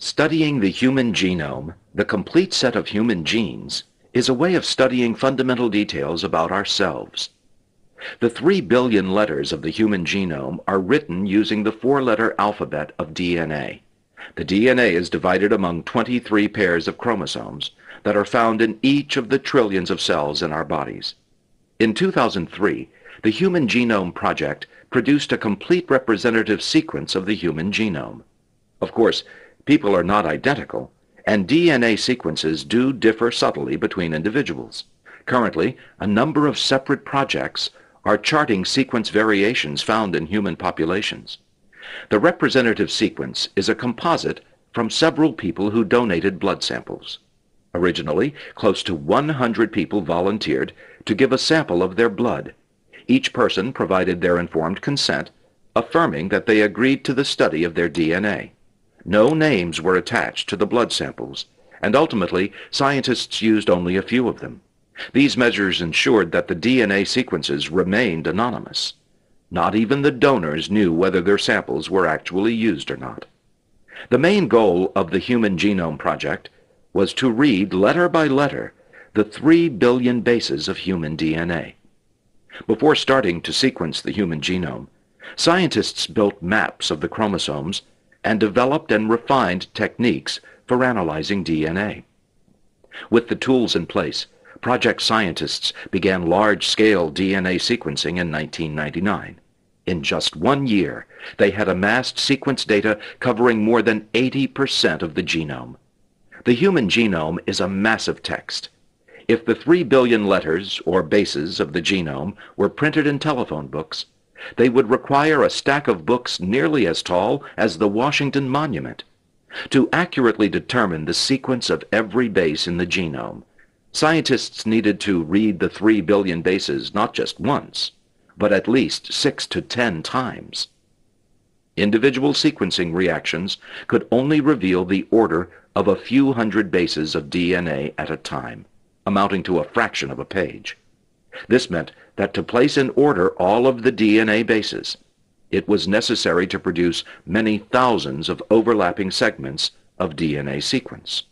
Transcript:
Studying the human genome, the complete set of human genes, is a way of studying fundamental details about ourselves. The three billion letters of the human genome are written using the four-letter alphabet of DNA. The DNA is divided among 23 pairs of chromosomes that are found in each of the trillions of cells in our bodies. In 2003, the Human Genome Project produced a complete representative sequence of the human genome. Of course, People are not identical, and DNA sequences do differ subtly between individuals. Currently, a number of separate projects are charting sequence variations found in human populations. The representative sequence is a composite from several people who donated blood samples. Originally, close to 100 people volunteered to give a sample of their blood. Each person provided their informed consent, affirming that they agreed to the study of their DNA. No names were attached to the blood samples, and ultimately scientists used only a few of them. These measures ensured that the DNA sequences remained anonymous. Not even the donors knew whether their samples were actually used or not. The main goal of the Human Genome Project was to read letter by letter the three billion bases of human DNA. Before starting to sequence the human genome, scientists built maps of the chromosomes and developed and refined techniques for analyzing DNA. With the tools in place, project scientists began large-scale DNA sequencing in 1999. In just one year, they had amassed sequence data covering more than 80% of the genome. The human genome is a massive text. If the 3 billion letters or bases of the genome were printed in telephone books, they would require a stack of books nearly as tall as the Washington Monument. To accurately determine the sequence of every base in the genome, scientists needed to read the three billion bases not just once, but at least six to ten times. Individual sequencing reactions could only reveal the order of a few hundred bases of DNA at a time, amounting to a fraction of a page. This meant that to place in order all of the DNA bases, it was necessary to produce many thousands of overlapping segments of DNA sequence.